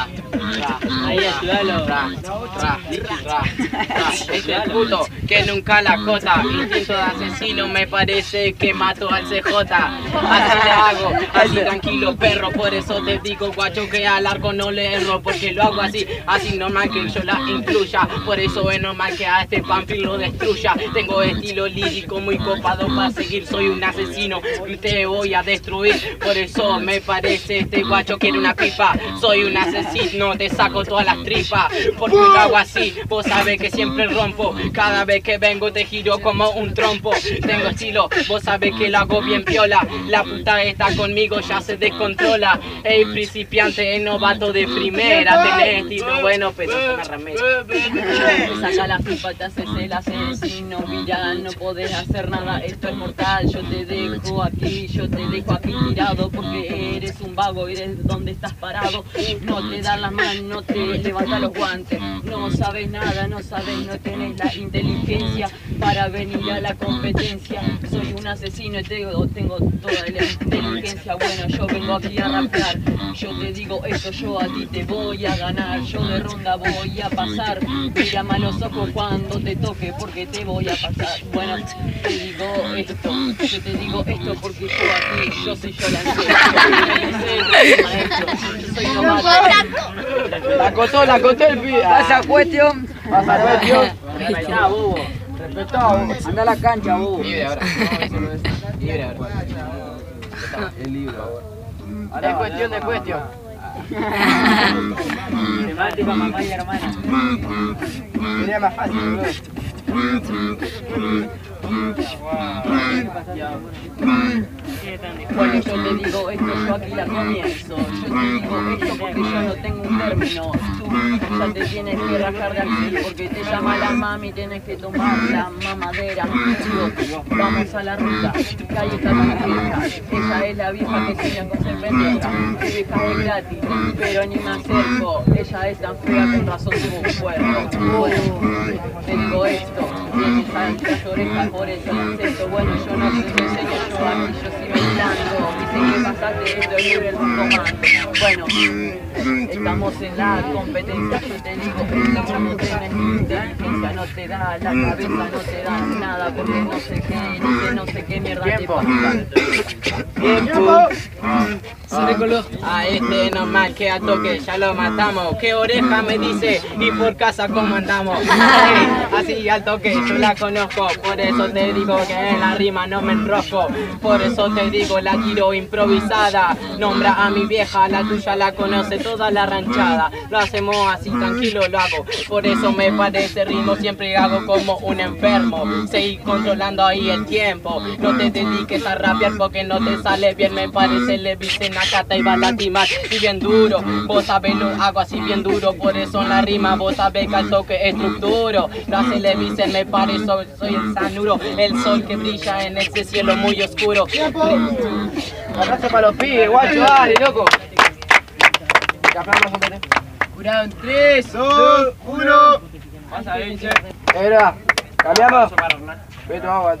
啊，哎呀。Este es puto que nunca la cota. Instinto de asesino, me parece que mato al CJ. Así le hago, así tranquilo, perro. Por eso te digo, guacho, que al arco no le erro. Porque lo hago así, así normal que yo la incluya. Por eso es normal que a este vampiro lo destruya. Tengo estilo lírico muy copado para seguir. Soy un asesino, te voy a destruir. Por eso me parece este guacho quiere una pipa. Soy un asesino, te saco todas las Porque lo hago así, vos sabés que siempre rompo. Cada vez que vengo te giro como un trompo. Tengo estilo, vos sabés que lo hago bien piola. La puta está conmigo, ya se descontrola. Ey, principiante, el novato de primera. Tenés estilo bueno, pero me remera. Saca la pipa, te haces el asesino no podés hacer nada, esto es mortal, yo te dejo aquí, yo te dejo aquí tirado porque eres un vago, eres donde estás parado, no te dan las manos, no te levantas los guantes, no sabes nada, no sabes, no tenés la inteligencia para venir a la competencia, soy un asesino y tengo, tengo toda la inteligencia, bueno, yo vengo aquí a rapear, yo te digo esto, yo a ti te voy a ganar, yo de ronda voy a pasar, mírame a los ojos cuando te toque porque te voy a pasar, bueno, te digo esto, yo te digo esto porque yo aquí, yo soy yo la maestro, yo soy novato. La cotó, la cotó el pibe. Pasa cuestión. Pasa cuestión. Respetá, bobo. Respetá, bobo. Anda a la cancha, vos. Libre ahora. Libre ahora. El libro. Es cuestión de cuestión. Temática mamá y hermana. Sería más fácil, bro. Bueno, yo te digo esto, yo aquí la comienzo. Yo te digo esto porque yo no tengo un término. Tú ya te tienes que rajar de aquí porque te llama la mami, tienes que tomar la mamadera. Digo, vamos a la ruta, que ahí está vieja. Ella es la vieja que sueña con ser pendeja. Vieja es gratis, pero ni me acerco. Ella es tan fea con razón tuvo un cuerpo. Bueno, te digo esto, tienes orejas, por eso. Bueno, yo no te enseño, yo aquí, yo sigo pasaste esto es el comando. Bueno, estamos en la competencia, yo te digo, estamos en la inteligencia, no te da la cabeza, no te da nada, porque no sé qué, no sé, no sé qué mierda te pasa. Tiempo. A este nomás que a toque ya lo matamos. ¿Qué oreja me dice? ¿Y por casa cómo andamos? Así al toque yo la conozco. Por eso te digo que en la rima no me enrosco. Por eso te digo la tiro improvisada. Nombra a mi vieja, la tuya la conoce toda la ranchada. Lo hacemos así, tranquilo lo hago. Por eso me parece ritmo, siempre hago como un enfermo. Seguí controlando ahí el tiempo. No te dediques a rapear porque no te sale bien. Me parece le viste acá te iba a lastimar y bien duro. Vos sabés lo hago así bien duro. Por eso en la rima vos sabés que al toque estructuro. No hace le dicen me parece soy el sanuro. El sol que brilla en ese cielo muy oscuro. Abrazo para los pibes, guacho, dale, loco. Jurado en 3, 2, 1. Pasa, Vince. Es verdad. Cambiamos. Vete, agua.